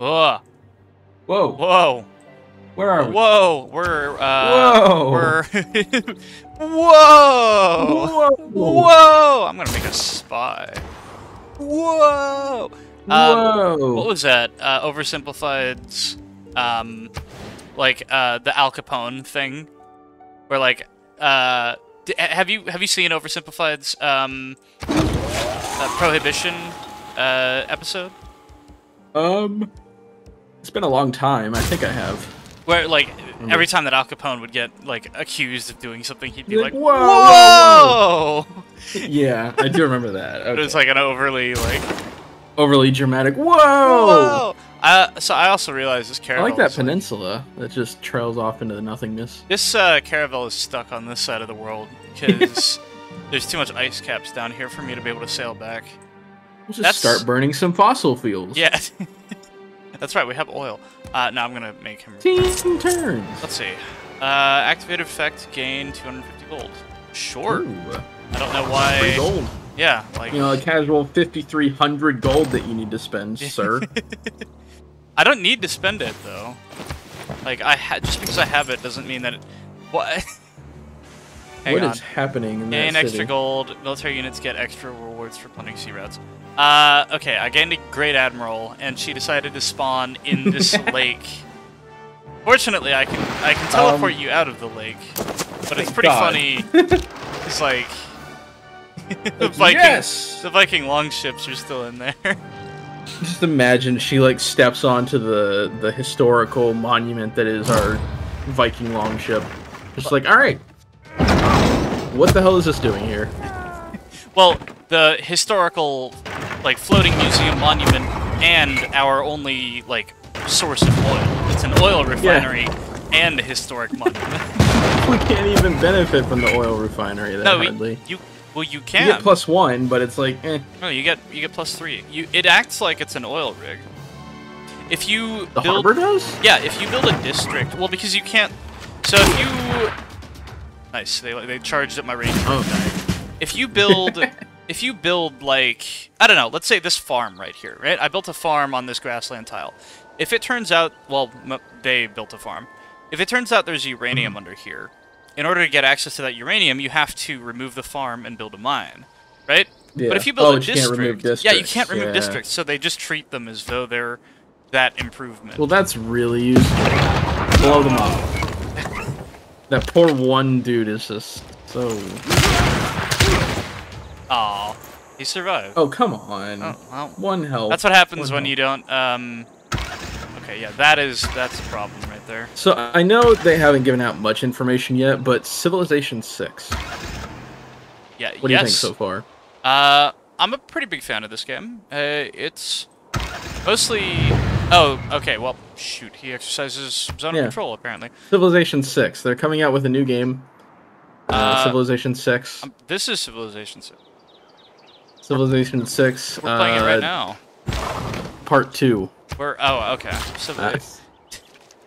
Whoa. Whoa. Whoa. Where are we? Whoa. We're uh Whoa. we're Whoa. Whoa. Whoa. I'm gonna make a spy. Whoa. Um, Whoa. What was that? Uh, oversimplified, um, like uh, the Al Capone thing, where like, uh, have you have you seen Oversimplified's um, uh, Prohibition uh, episode? um, it's been a long time. I think I have. Where like every time that Al Capone would get like accused of doing something, he'd be like, like, "Whoa, "Whoa!" yeah, I do remember that. It was like an overly like, overly dramatic. Whoa. "Whoa!" Uh, so I also realized this I caravel. like that is, like- that peninsula that just trails off into the nothingness. This uh, caravel is stuck on this side of the world because there's too much ice caps down here for me to be able to sail back. We'll just That's- start burning some fossil fuels. Yeah, that's right. We have oil. Uh, now I'm gonna make him. Team turns. Let's see. Uh, activated effect gain 250 gold. Sure. Ooh, I don't know free why. gold. Yeah, like You know, a casual 5,300 gold that you need to spend, sir. I don't need to spend it though. Like I ha- just because I have it doesn't mean that. It- what? What on. is happening in Gain extra gold. Military units get extra rewards for plundering sea routes. Uh, okay, I gained a Great Admiral, and she decided to spawn in this lake. Fortunately, I can I can teleport you out of the lake, but it's Um, pretty God. funny. It's like the Like, Viking yes! the Viking longships are still in there. Just imagine she like steps onto the the historical monument that is our Viking longship. Just like, all right, what the hell is this doing here? Well, the historical, like, floating museum monument and our only, like, source of oil. It's an oil refinery and a historic monument. We can't even benefit from the oil refinery that no, we- hardly. you, well, you can. You get plus one, but it's like, eh. no, you get you get plus three. You it acts like it's an oil rig. If you The build, harbor does? yeah, if you build a district, well, because you can't. So if you, nice, they they charged up my range. Oh. if you build if you build like i don't know let's say this farm right here right i built a farm on this grassland tile if it turns out well m- they built a farm if it turns out there's uranium mm-hmm. under here in order to get access to that uranium you have to remove the farm and build a mine right Yeah. but if you build Oh, a but you can't district remove yeah you can't remove yeah. districts so they just treat them as though they're that improvement Well, that's really useful. Blow them up. that poor one dude is just so. Aw, he survived Oh come on. oh, well, One health. that's what happens One when health. you don't um okay yeah that is that's a problem right there So I know they haven't given out much information yet, but Civilization Six. Yeah, What do yes. you think so far? Uh, I'm a pretty big fan of this game. Uh, it's mostly. Oh, okay. Well, shoot. He exercises zone Yeah. of control apparently. Civilization Six. They're coming out with a new game. Uh, Uh, Civilization Six. Um, this is Civilization 6. Civilization Six. We're playing it right uh, now. Part Two. We're oh okay. So Uh,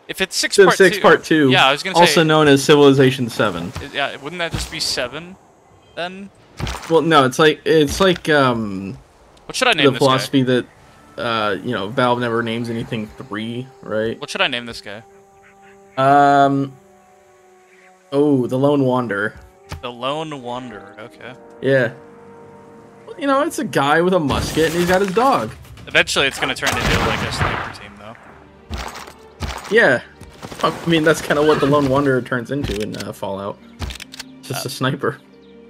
if it's six part Six two, Part Two. Yeah, I was gonna also say. known as Civilization Seven. Yeah, wouldn't that just be seven? Then Well, no, it's like it's like um what should I name the philosophy that uh you know Valve never names anything three, right? What should I name this guy? Um. Oh, the Lone Wanderer. The Lone Wanderer. Okay. Yeah. You know, it's a guy with a musket and he's got his dog. Eventually, it's gonna turn into like a sniper team, though. Yeah. I mean, that's kind of what the Lone Wanderer turns into in uh, Fallout. Just a sniper.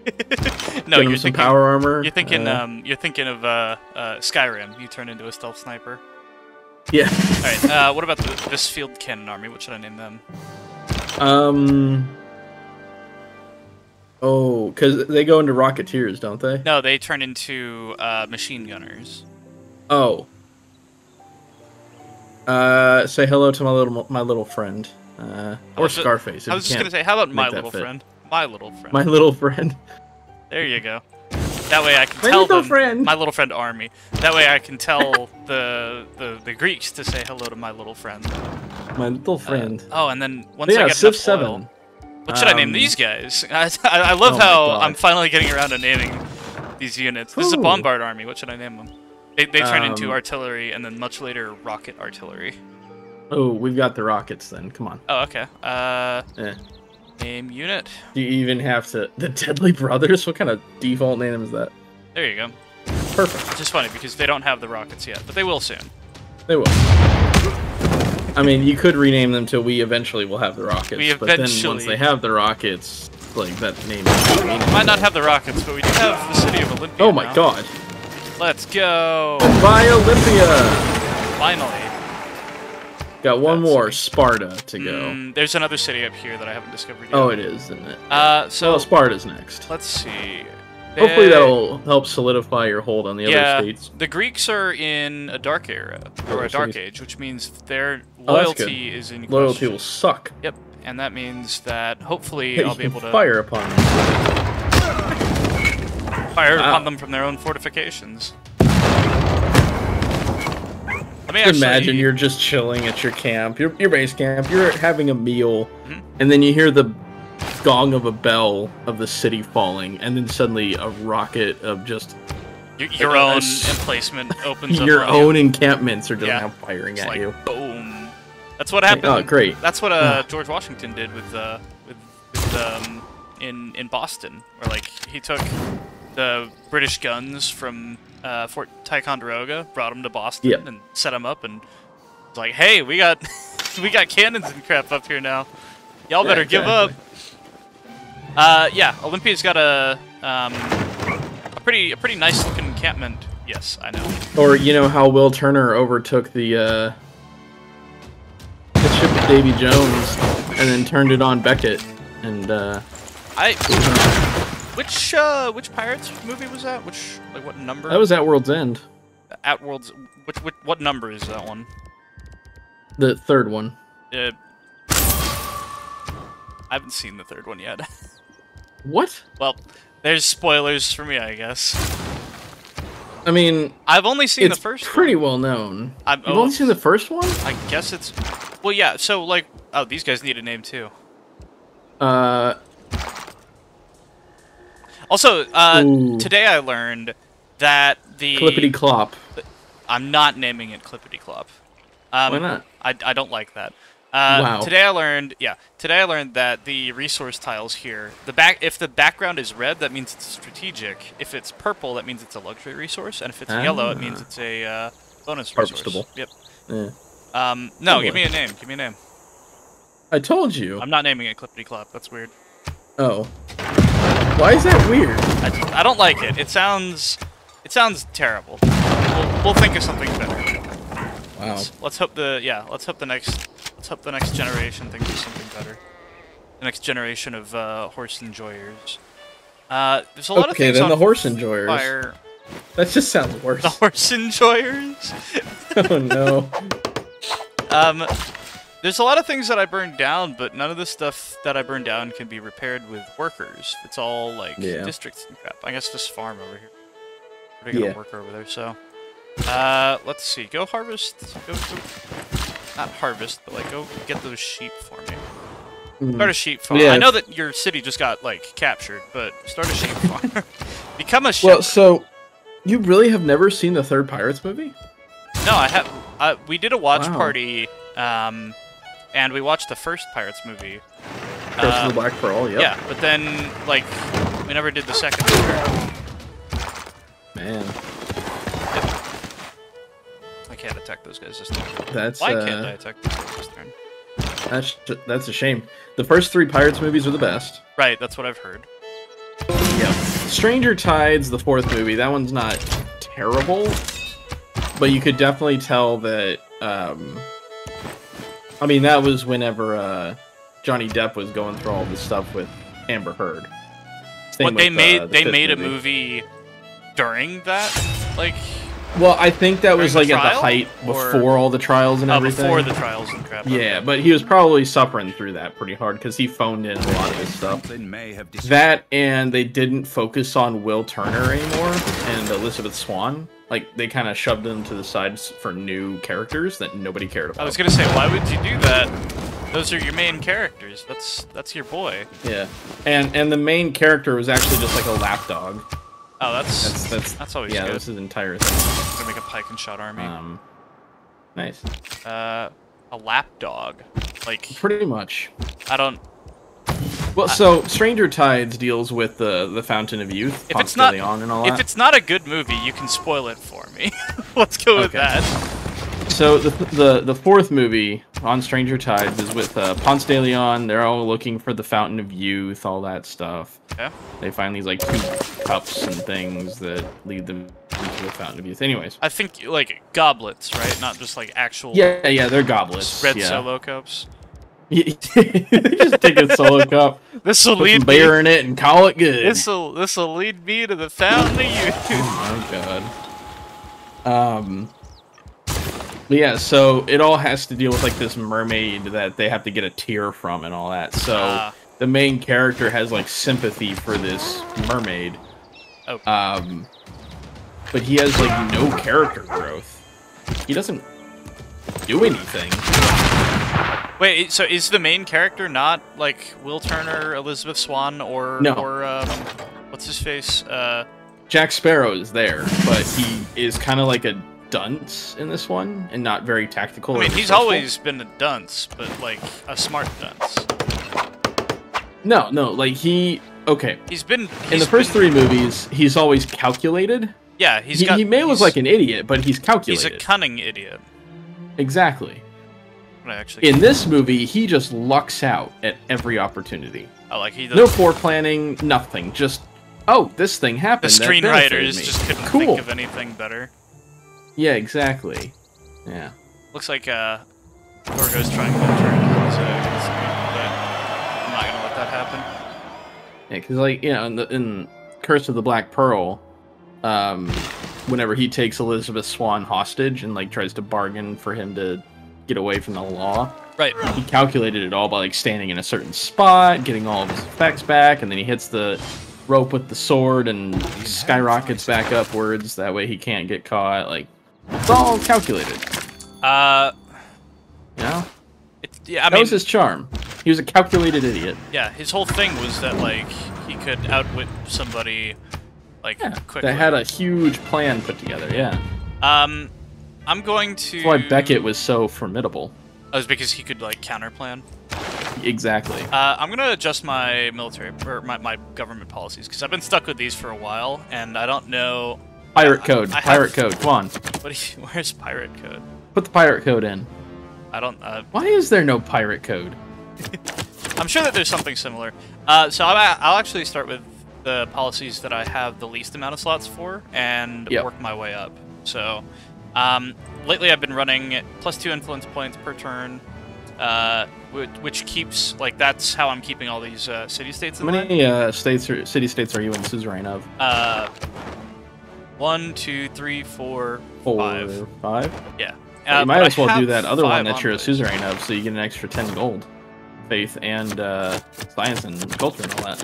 no, you're thinking. power armor. You're thinking, uh, um, you're thinking of uh, uh, Skyrim. You turn into a stealth sniper. yeah. All right. Uh, what about the, this field cannon army? What should I name them? Um. Oh, because they go into Rocketeers, don't they? No, they turn into uh, machine gunners. Oh. Uh, say hello to my little my little friend, uh, or Scarface. I was just can't. gonna say, how about my little fit. friend? My little friend. my little friend. There you go. That way I can My tell them. friend. My little friend army. That way I can tell the, the the Greeks to say hello to my little friend. My little Uh, friend. oh, and then once yeah, I get enough Seven. oil, what should I name Um, these guys? I, I, I love Oh how I'm finally getting around to naming these units. This is a bombard army. What should I name them? They, they turn into Um, artillery and then much later rocket artillery. Oh, we've got the rockets then. Come on. Oh, okay. Uh, Eh. name unit. Do you even have to the Deadly Brothers? What kind of default name is that? There you go. Perfect. Which is funny because they don't have the rockets yet, but they will soon. They will. I mean, you could rename them to we eventually will have the rockets, We but then once they have the rockets, like that name. Might not have the rockets, but we do have the city of Olympia. Oh my now. god! Let's go! By Olympia! Finally. Got one That's more. Sparta, to go. Mm, there's another city up here that I haven't discovered yet. Oh, it is, isn't it? Uh, so well, Sparta's next. let's see. Hopefully that'll help solidify your hold on the yeah, other states. the Greeks are in a dark era or a dark age, which means their Oh, loyalty is in question. Loyalty will suck. Yep, and that means that hopefully You I'll be able to fire upon them. fire Wow. upon them from their own fortifications. Let me actually Imagine you're just chilling at your camp, your, your base camp, you're having a meal, Mhm. and then you hear the gong of a bell of the city falling, and then suddenly a rocket of just your, your own emplacement opens up your on you. own encampments are just Yeah. now firing at like you. boom. That's what happened. oh, great. That's what uh, George Washington did with uh, with, with um, in in Boston, where like he took the British guns from uh, Fort Ticonderoga, brought them to Boston, Yep. and set them up, and was like, "Hey, we got we got cannons and crap up here now. Y'all Yeah, better give up." Uh, yeah, Olympia's got a um, a pretty a pretty nice looking encampment. Yes, I know. Or you know how Will Turner overtook the uh, the ship of Davy Jones and then turned it on Beckett, and uh, I which uh which pirates movie was that? Which like what number? that was at World's End, At World's. Which, which what number is that one? the third one. Uh, I haven't seen the third one yet. What? well, there's spoilers for me, I guess. I mean, I've only seen the first. pretty One. well known. I'm, You've oh, only seen the first one? I guess it's. Well, yeah. So like, oh, these guys need a name too. Uh, Also, uh, Ooh. today I learned that the Clippity Clop. I'm not naming it Clippity Clop. Um, Why not? I, I don't like that. Uh, Wow. Today I learned, yeah. Today I learned that the resource tiles here, the back, if the background is red, that means it's strategic. If it's purple, that means it's a luxury resource, and if it's yellow, it means Ah. it's a uh, bonus resource. Harvestable. Yep. Yeah. Um, no, give me a name. Give me a name. I told you. I'm not naming it Clippity Clop. That's weird. Oh. Why is that weird? I, I don't like it. It sounds, it sounds terrible. We'll, we'll think of something better. Wow. Let's, let's hope the yeah. Let's hope the next let's hope the next generation thinks of something better. The next generation of uh, horse enjoyers. Uh, there's a lot of things then on the horse enjoyers. fire. That just sounds worse. The horse enjoyers. oh no. um, there's a lot of things that I burned down, but none of the stuff that I burned down can be repaired with workers. It's all like Yeah. districts and crap. I guess this farm over here. Are you Yeah. gonna work over there? So, uh, let's see. Go harvest. Go, go. Not harvest, but like go get those sheep for me. Mm. Start a sheep farm. Yeah. I know that your city just got like captured, but start a sheep farm. Become a sheep. Well, so you really have never seen the third Pirates movie? no, I have. Uh, we did a watch Wow. party, um, and we watched the first Pirates movie. Curse Uh, of the Black Pearl. Yep. Yeah, but then like we never did the second. Man, I can't attack those guys this turn. that's Why uh, can't I attack those guys this turn? that's that's a shame. The first three Pirates movies are the best. Right, that's what I've heard. Yep. Stranger Tides, the fourth movie, that one's not terrible, but you could definitely tell that. Um, I mean, that was whenever uh, Johnny Depp was going through all this stuff with Amber Heard. Same What they with, made, uh, the they made a movie during that, like Well, I think that was like the at the trial? height Or- before all the trials and uh, everything. before the trials and crap. Yeah, but he was probably suffering through that pretty hard because he phoned in a lot of his stuff. May have That and they didn't focus on Will Turner anymore and Elizabeth Swann. Like they kind of shoved them to the sides for new characters that nobody cared about. I was gonna say, why would you do that? Those are your main characters. That's that's your boy. Yeah, and and the main character was actually just like a lapdog. Oh, that's That's that's that's always yeah. good. This is entire thing. Gonna make a pike and shot army. Um, nice. Uh, a lapdog. Like Pretty much. I don't. Well, so Stranger Tides deals with the the Fountain of Youth, If it's not, Leon and all if that. it's not a good movie, you can spoil it for me. Let's go with Okay. that. So the, the the fourth movie on Stranger Tides is with uh, Ponce de Leon. They're all looking for the Fountain of Youth, all that stuff. Okay. They find these like two cups and things that lead them into the Fountain of Youth. Anyways, I think like goblets, right? Not just like actual yeah, yeah, they're goblets. red yeah. solo cups. just take a solo cup, This will lead some me. beer in it, and call it good. This will this will lead me to the fountain of youth. Oh my god. Um. But Yeah, so it all has to deal with like this mermaid that they have to get a tear from and all that. So Ah. the main character has like sympathy for this mermaid. Oh. Um, but he has like no character growth. He doesn't do anything. Wait, so is the main character not like Will Turner, Elizabeth Swann, or No. or um, what's his face? Uh, Jack Sparrow is there, but he is kind of like a dunce in this one and not very tactical. I mean, he's always been a dunce, but like a smart dunce. no, no. Like he okay. He's been in the first been- three movies, he's always calculated. Yeah, he's he, got. he may look like an idiot, but he's calculated. He's a cunning idiot. exactly. I actually, In this movie, he just lucks out at every opportunity. oh, like he does. No foreplanning, nothing. Just oh, this thing happened. benefited screenwriters just couldn't cool. think of anything better. Yeah, exactly. Yeah. Looks like uh, Gorgo's trying to turn, on, so I'm not gonna let that happen. Yeah, because like you know, in, the, in Curse of the Black Pearl, um, whenever he takes Elizabeth Swann hostage and like tries to bargain for him to get away from the law, Right. he calculated it all by like standing in a certain spot, getting all of his effects back, and then he hits the rope with the sword and skyrockets back upwards. That way he can't get caught. Like it's all calculated. Uh, You know, it's yeah. I that mean, was his charm. He was a calculated idiot. yeah. His whole thing was that like he could outwit somebody, like Yeah, quickly. that had a huge plan put together. Yeah, Um, I'm going to. that's why Beckett was so formidable. Oh, it's because he could like counterplan. Exactly. Uh, I'm gonna adjust my military or my, my government policies because I've been stuck with these for a while and I don't know Pirate code. I have- pirate code. Come on. what. You, where's pirate code? Put the pirate code in. I don't. Uh, Why is there no pirate code? I'm sure that there's something similar. Uh, so I'm, a- I'll actually start with the policies that I have the least amount of slots for and Yep. work my way up. So um, lately I've been running plus two influence points per turn, uh, which, which keeps like that's how I'm keeping all these uh, city states How many uh, states or city states are you in suzerain of? One, two, three, four, Four, five. five? Yeah. Well, Uh, you might as well do that other one that you're a suzerain of, so you get an extra ten gold, faith and uh, science and culture and all that.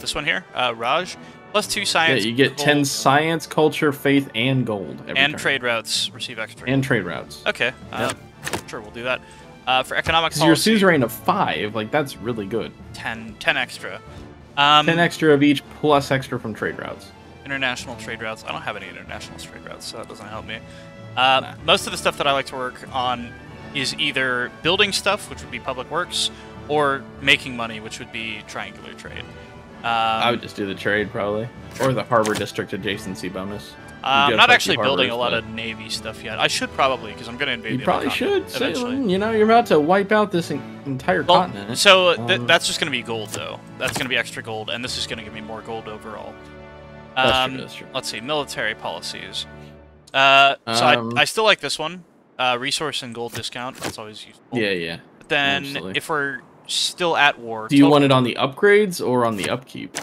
This one here, uh, Raj, plus two science. Yeah, you get ten science, culture, faith, and gold every and turn. trade routes receive extra. and trade routes. Okay. Uh, Sure, we'll do that. Uh, for economic Because you're a suzerain of five, like that's really good. 10, 10 extra. Um, Ten extra of each, plus extra from trade routes. International trade routes. I don't have any international trade routes, so that doesn't help me. Uh, Most of the stuff that I like to work on is either building stuff, which would be public works, or making money, which would be triangular trade. Um, I would just do the trade probably, or the harbor district adjacency bonus. uh, I'm not actually building a lot of navy stuff yet. I should probably, because I'm going to invade You the probably should. eventually. you know, you're about to wipe out this entire Well, continent. so th- Um, that's just going to be gold, though. That's going to be extra gold, and this is going to give me more gold overall. True, Um, that's true. Let's see, military policies. Uh, so Um, I, I still like this one. Uh, resource and gold discount. That's always useful. yeah, yeah. But then, absolutely. if we're still at war, Do you want it on the upgrades or on the upkeep?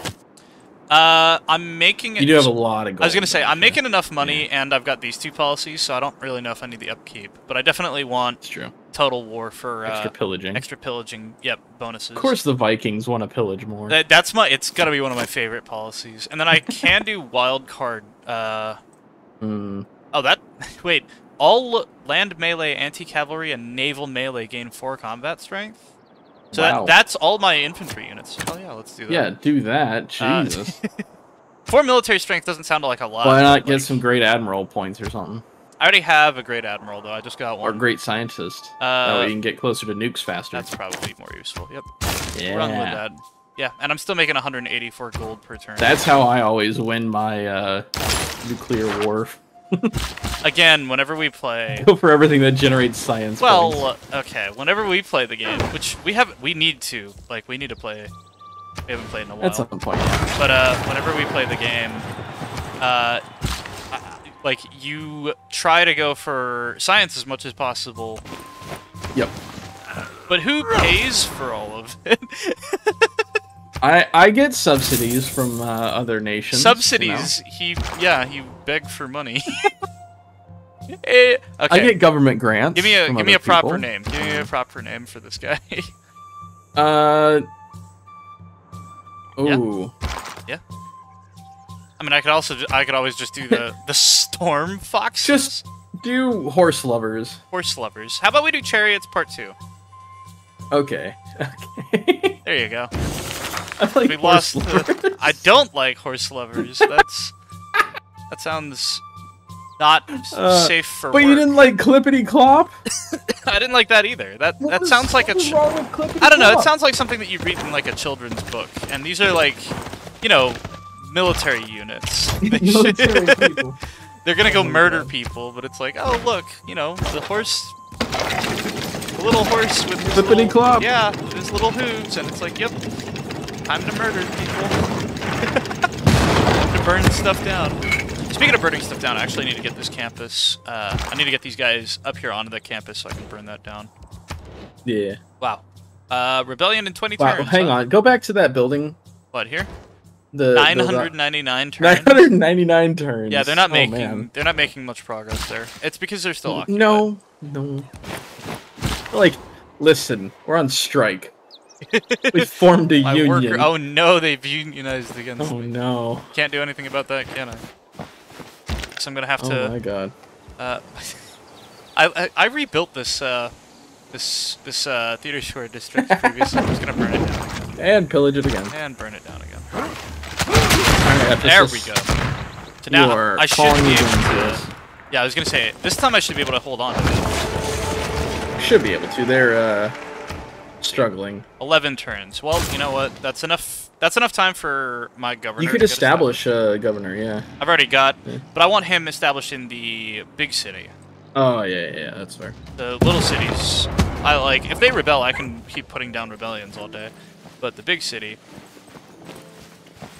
Uh, I'm making it. You do have a lot of gold. I was gonna say I'm though, making enough money, and I've got these two policies, so I don't really know if I need the upkeep. But I definitely want It's true. total war for uh, Extra pillaging. extra pillaging. Yep, bonuses. Of course, the Vikings want to pillage more. That, that's my. It's gotta be one of my favorite policies. And then I can do wild card. Uh, Mm, oh, that. Wait. All land melee, anti cavalry, and naval melee gain four combat strength. So Wow. that, that's all my infantry units. Oh yeah, let's do that. yeah, do that. Uh, Jesus. Four military strength doesn't sound like a lot. Why not get like, some great admiral points or something? I already have a great admiral though. I just got one. Or great scientist. that Uh, way you can get closer to nukes faster. That's probably more useful. Yep. yeah. Run with that. Yeah, and I'm still making 184 gold per turn. That's how I always win my uh, nuclear war. Again, whenever we play. Go for everything that generates science. Well, uh, okay. Whenever we play the game, which we have, we need to. Like, we need to play. We haven't played in a while. at some point. But uh, whenever we play the game, uh, I- like you try to go for science as much as possible. Yep. But who pays for all of it? I I get subsidies from uh, other nations. you know? Subsidies. He, yeah, he begged for money. Eh, I get government grants. give me a give me a proper people. name. Give me a proper name for this guy. Uh. Yeah. Ooh. I mean, I could also I could always just do the the storm foxes. Just do horse lovers. horse lovers. How about we do chariots part two? Okay. Okay. There you go. I like We horse lost. The, I don't like horse lovers. That's that sounds not Uh, safe for But work. you didn't like Clippity Clop? I didn't like that either. That What that was- sounds like a. what was Ch- wrong with I don't know. It sounds like something that you read in like a children's book, and these are like, you know, military units. Military people. They're gonna go murder people, but it's like, oh look, you know, the horse, the little horse with his Flippity little, clop. yeah, his little hooves, and it's like, yep, time to murder people, time to burn stuff down. Speaking of burning stuff down, I actually need to get this campus. Uh, I need to get these guys up here onto the campus so I can burn that down. Yeah. Wow. Uh, rebellion in 20 Wow. turns. Hang huh? on. Go back to that building. What here? The 999 the, turns. 999 turns. Yeah, they're not Oh, making man. they're not making much progress there. It's because they're still occupied. No, no. Like, listen, we're on strike. we formed a My union. worker. Oh no, they've unionized against Oh, me. no. Can't do anything about that, can I? So I'm gonna have Oh to. Oh my god. uh, I, I I rebuilt this uh this this uh theater square district previously. I'm just gonna burn it down again And pillage it again. and burn it down again. Alright, There we go. So now I should be able to. this. Yeah, I was gonna say this time I should be able to hold on to it. Should be able to. They're, uh, struggling. 11 turns. Well, you know what? That's enough. That's enough time for my governor. You could establish a governor, yeah. I've already got, Yeah. but I want him established in the big city. Oh, yeah, yeah, yeah, that's fair. The little cities, I like. If they rebel, I can keep putting down rebellions all day. But the big city,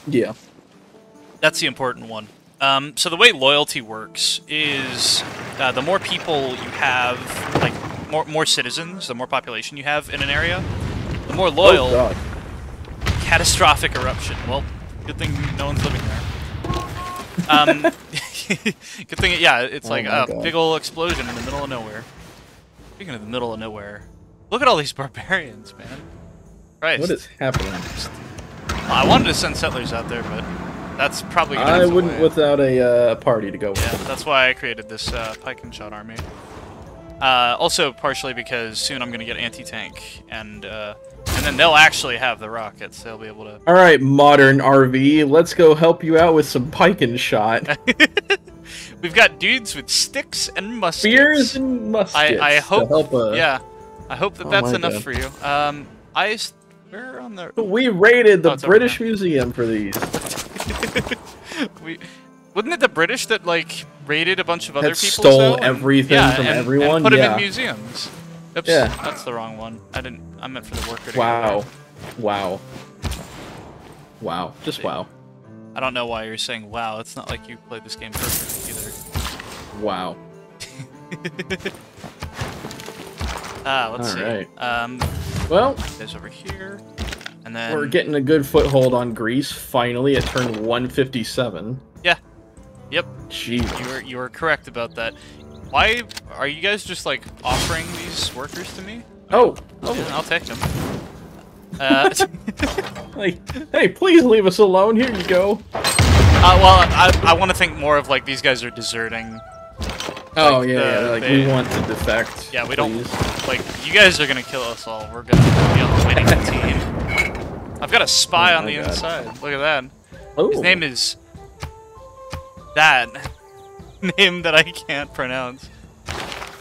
Yeah. that's the important one. Um, so the way loyalty works is uh, the more people you have, like more more citizens, the more population you have in an area, the more loyal. Oh, God. catastrophic eruption. Well, good thing no one's living there. Um, good thing, yeah, it's Oh like a God. big old explosion in the middle of nowhere. Speaking of the middle of nowhere, look at all these barbarians, man. Christ. What is happening? I wanted to send settlers out there, but that's probably I wouldn't wait. without a uh, party to go with. Yeah, that's why I created this uh, pike and shot army. Uh, also, partially because soon I'm gonna get anti-tank, and uh, and then they'll actually have the rockets. They'll be able to All right, modern RV, let's go help you out with some pike and shot. We've got dudes with sticks and muskets. Spears and muskets. I, I to hope. help, uh, yeah, I hope that Oh that's enough God. for you. Um, I we're on the We raided the Oh, British. Museum for these. we. Wasn't it the British that like raided a bunch of other That people? stole and- everything yeah, from and, everyone? And put them in museums. Oops, Yeah. that's the wrong one. I didn't. I meant for the worker. To Wow. Wow. Wow. Just wow. I don't know why you're saying wow. It's not like you played this game perfectly either. Wow. Ah, let's see. Alright. Um, Well, there's over here, and then we're getting a good foothold on Greece finally at turn 157. Yep. Jeez. You were you were correct about that. Why are you guys just like offering these workers to me? Oh, Yeah, oh, I'll take them. Uh, like, hey, please leave us alone. Here you go. uh, well, I, I want to think more of like these guys are deserting. Oh Like yeah, the- yeah, like they- we want to defect. Yeah, we don't like you guys are gonna kill us all. We're gonna be on the winning team. I've got a spy Oh on the God. inside. Look at that. Oh, His name is that name that I can't pronounce.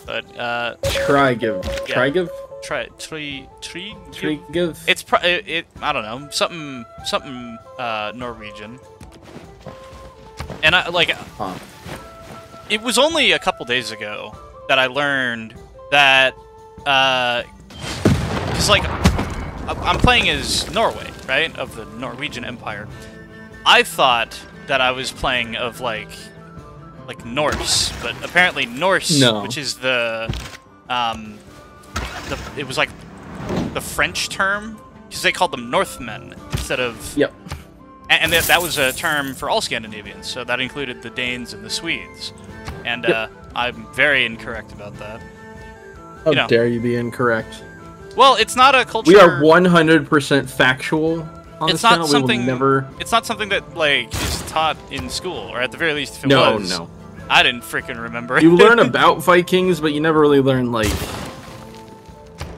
But uh, Try give. Yeah. Try give. try tree tree. Try give. It's pro- it, it. I don't know. Something something uh, Norwegian. And I like Huh. it was only a couple days ago that I learned that uh because like I'm playing as Norway, right, of the Norwegian Empire. I thought that I was playing of like like Norse, but apparently Norse, No. which is the um the it was like the French term because they called them Northmen instead of Yep. and, and that, that was a term for all Scandinavians, so that included the Danes and the Swedes. And Yep. uh, I'm very incorrect about that. How You know. dare you be incorrect? Well, it's not a culture. We are 100% factual on It's not channel. Something. never. It's not something that like is taught in school, or at the very least, if it No, was, no. No. I didn't freaking remember. You learn about Vikings, but you never really learn like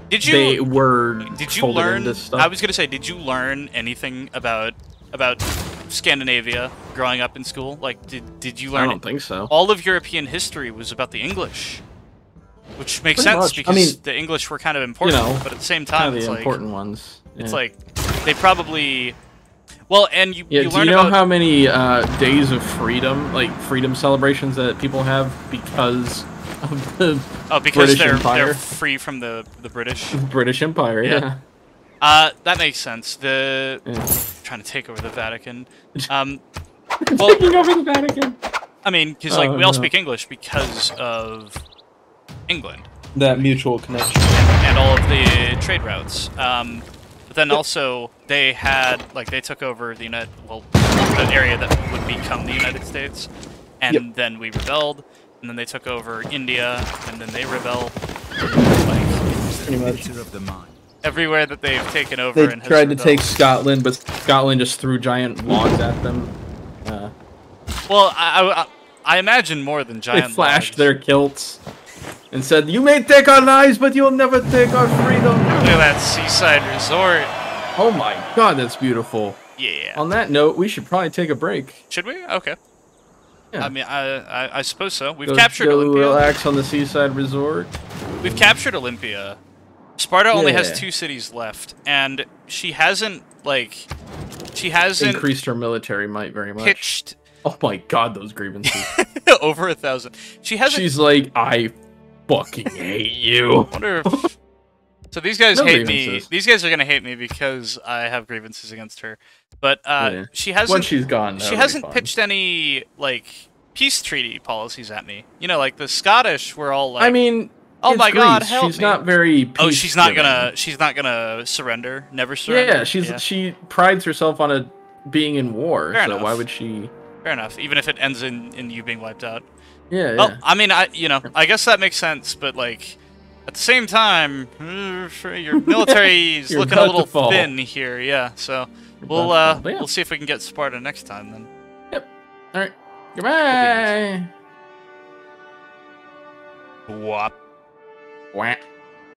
did you? they were. did you learn? stuff. I was gonna say, did you learn anything about about Scandinavia growing up in school? Like, did did you learn I don't think so. all of European history was about the English, which makes Pretty sense much. I because mean, the English were kind of important. you know, but at the same Kind time, of it's the like important ones. it's like they probably. Well, and you, Yeah, you do learn you know about how many uh, days of freedom, like freedom celebrations, that people have because of the oh because British they're Empire? they're free from the the British. British Empire? Yeah. Yeah. Uh, that makes sense. The Yeah. trying to take over the Vatican. Um, well, Taking over the Vatican. I mean, because like Oh, we all no. speak English because of England. That mutual connection. and all of the trade routes. Um, but then also they had like they took over the United well the area that would become the United States, and Yep. then we rebelled, and then they took over India, and then they rebelled. Like Pretty much. Of the mind. everywhere that they've taken over They and has tried to take Scotland, but Scotland just threw giant logs at them. Uh, Well, I, I, I imagine more than they giant. flashed logs. their kilts and said, "You may take our lives, but you'll never take our freedom." Look at that seaside resort. Oh my God, that's beautiful. Yeah. On that note, we should probably take a break. Should we? Okay. Yeah. I mean, I, I, I suppose so. We've Go- captured go Olympia. relax on the seaside resort. We've captured Olympia. Sparta only has two cities left, and she hasn't like she hasn't Increased her military might very much. pitched Oh my God, those grievances. over a thousand. She hasn't. She's like, I fucking hate you. wonder if. So these guys No hate me. These guys are gonna hate me because I have grievances against her. But uh, Yeah. she hasn't. Once she's gone, she hasn't pitched any like peace treaty policies at me. You know, like the Scottish were all like, I mean, Oh it's my God, Greece. help She's me. not very. oh, she's not peace-giving. gonna, she's not gonna surrender, never surrender. Yeah, she's she prides herself on a being in war. Fair so enough. why would she? fair enough. Even if it ends in in you being wiped out. Yeah, Well. I mean, I you know, I guess that makes sense, but like at the same time, uh, your military is looking a little thin here. Yeah, so we'll uh, yeah. we'll see if we can get Sparta next time then. Yep. All right. Goodbye. Whack.